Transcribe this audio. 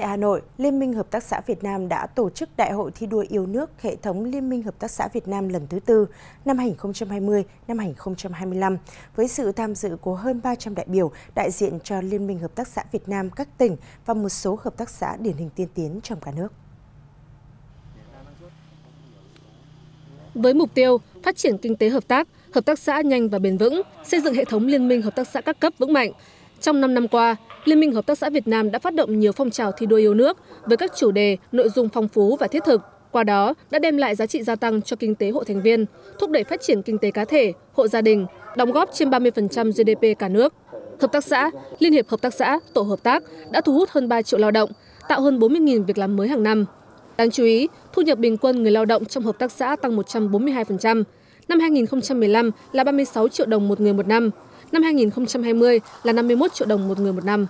Tại Hà Nội, Liên minh Hợp tác xã Việt Nam đã tổ chức Đại hội thi đua yêu nước hệ thống Liên minh Hợp tác xã Việt Nam lần thứ tư năm 2020 năm 2025 với sự tham dự của hơn 300 đại biểu đại diện cho Liên minh Hợp tác xã Việt Nam các tỉnh và một số hợp tác xã điển hình tiên tiến trong cả nước. Với mục tiêu phát triển kinh tế hợp tác, hợp tác xã nhanh và bền vững, xây dựng hệ thống liên minh hợp tác xã các cấp vững mạnh, trong 5 năm qua, Liên minh Hợp tác xã Việt Nam đã phát động nhiều phong trào thi đua yêu nước với các chủ đề, nội dung phong phú và thiết thực. Qua đó, đã đem lại giá trị gia tăng cho kinh tế hộ thành viên, thúc đẩy phát triển kinh tế cá thể, hộ gia đình, đóng góp trên 30% GDP cả nước. Hợp tác xã, Liên hiệp Hợp tác xã, Tổ hợp tác đã thu hút hơn 3 triệu lao động, tạo hơn 40.000 việc làm mới hàng năm. Đáng chú ý, thu nhập bình quân người lao động trong hợp tác xã tăng 142%, năm 2015 là 36 triệu đồng một người một năm, năm 2020 là 51 triệu đồng một người một năm.